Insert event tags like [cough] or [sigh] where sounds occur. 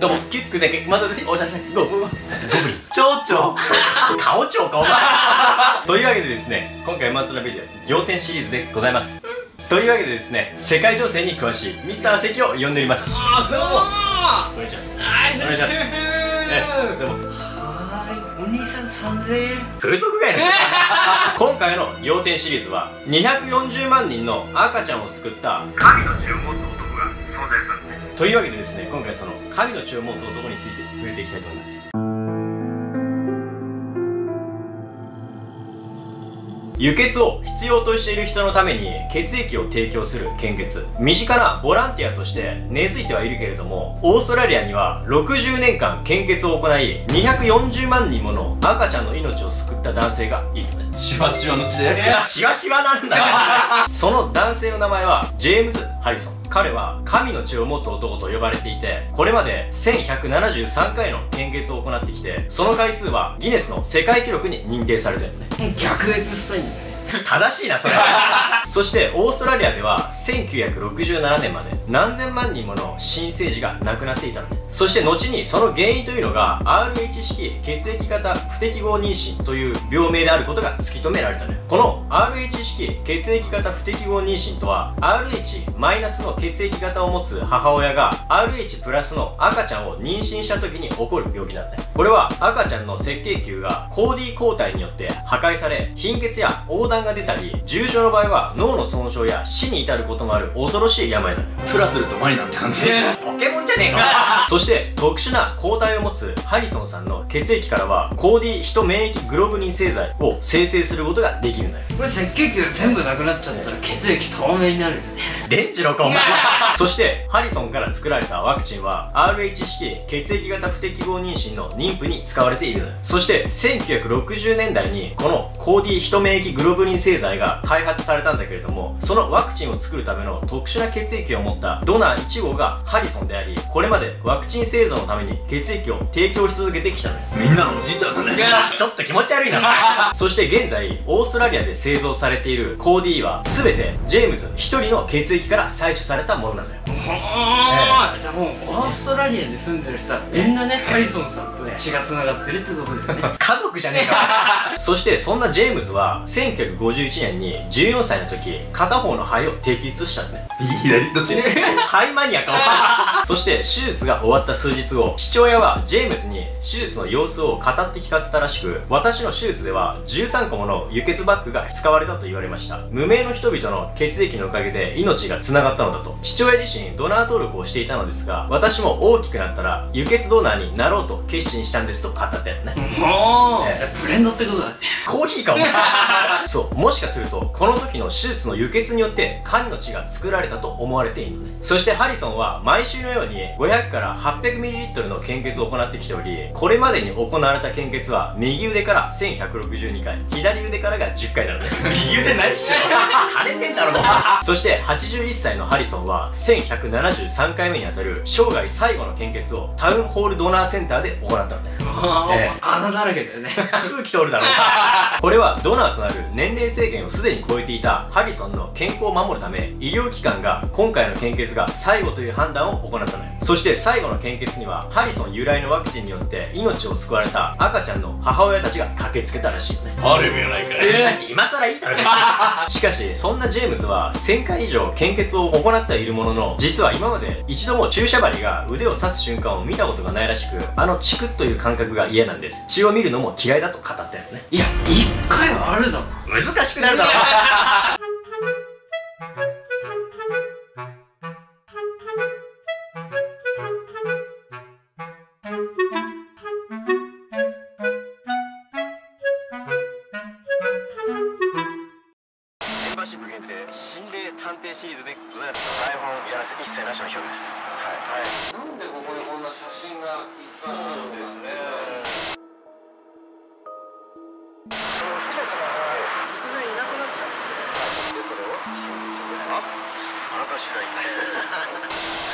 どうもキュックだけまた私おしゃしゃどうも。ゴブリン。蝶々。顔長かお前。[laughs] というわけでですね今回松のビデオ仰天シリーズでございます。というわけでですね世界情勢に詳しいミスター関を呼んでおります。あこんにちは。はいお願いします。えどうも。はいお兄さん3000円風俗街の人。[laughs] 今回の仰天シリーズは240万人の赤ちゃんを救った神の血を持つ男が存在するというわけでですね今回その神の血を持つ男について触れていきたいと思います。輸血を必要としている人のために血液を提供する献血。身近なボランティアとして根付いてはいるけれどもオーストラリアには60年間献血を行い240万人もの赤ちゃんの命を救った男性がいる。しわしわの血で？しわしわなんだよ [laughs] その男性の名前はジェームズ・ハリソン。彼は神の血を持つ男と呼ばれていてこれまで1173回の献血を行ってきてその回数はギネスの世界記録に認定されてるのね。逆エプスタインだね。[laughs] 正しいなそれ。[laughs] そしてオーストラリアでは1967年まで何千万人もの新生児が亡くなっていたのね。そして後にその原因というのが RH 式血液型不適合妊娠という病名であることが突き止められたのよ。この RH 式血液型不適合妊娠とは RH マイナスの血液型を持つ母親が RH プラスの赤ちゃんを妊娠した時に起こる病気なんだねこれは赤ちゃんの赤血球がコーディ抗体によって破壊され貧血や横断が出たり重症の場合は脳の損傷や死に至ることもある恐ろしい病だ。ねプラスるとマリナって感じ。ポケモンじゃねえか。[laughs] そして特殊な抗体を持つハリソンさんの血液からはコーディヒト免疫グロブリン製剤を生成することができるんだよ。これ赤血球が全部なくなっちゃったら血液透明になるよね。電池のかお前。そしてハリソンから作られたワクチンは RH 式血液型不適合妊娠の妊婦に使われているのよ。そして1960年代にこのコーディヒト免疫グロブリン製剤が開発されたんだけれどもそのワクチンを作るための特殊な血液を持ったドナー1号がハリソンでありこれまでワクチン製造のために血液を提供し続けてきたのよ。みんなのおじいちゃんだね。ちょっと気持ち悪いな。[laughs] そして現在オーストラリアで製造されているコーディは全てジェームズ1人の血液から採取されたものなのよああじゃあもうオーストラリアに住んでる人はみんなねハリソンさんと血がつながってるってことだよね。[laughs] 家族じゃねえか。[laughs] そしてそんなジェームズは1951年に14歳の時片方の肺を摘出したんだね左どっち。肺マニアか [laughs] そして手術が終わった数日後父親はジェームズに手術の様子を語って聞かせたらしく私の手術では13個もの輸血バッグが使われたと言われました。無名の人々の血液のおかげで命が繋がったのだと。父親自身ドナー登録をしていたのですが私も大きくなったら輸血ドナーになろうと決心したんですと語ったよね。もうえブレンドってことだねコーヒーかお前そうもしかするとこの時の手術の輸血によって神の血が作られたと思われているのね。そしてハリソンは毎週のように500から 800ml の献血を行ってきておりこれまでに行われた献血は右腕から1162回左腕からが10回なのね。右腕ないっしょ。枯れてんだろもうそして81歳のハリソンは1173回目にあたる生涯最後の献血をタウンホールドナーセンターで行ったのね。[laughs] ええ穴だらけだよね。[laughs] 空気通るだろう。[laughs] これはドナーとなる年齢制限をすでに超えていたハリソンの健康を守るため医療機関が今回の献血が最後という判断を行ったの。よそして最後の献血にはハリソン由来のワクチンによって命を救われた赤ちゃんの母親たちが駆けつけたらしい。よねある意味やないかい今更いいだろしかしそんなジェームズは1000回以上献血を行っているものの実は今まで一度も注射針が腕を刺す瞬間を見たことがないらしくあのチクッという感覚が嫌なんです。血を見るのも嫌いだと語ったよね。いや一回はあるだろ。難しくなるだろ。メンバーシップ限定心霊探偵シリーズでございます。台本やらせ一切なしの表です straight.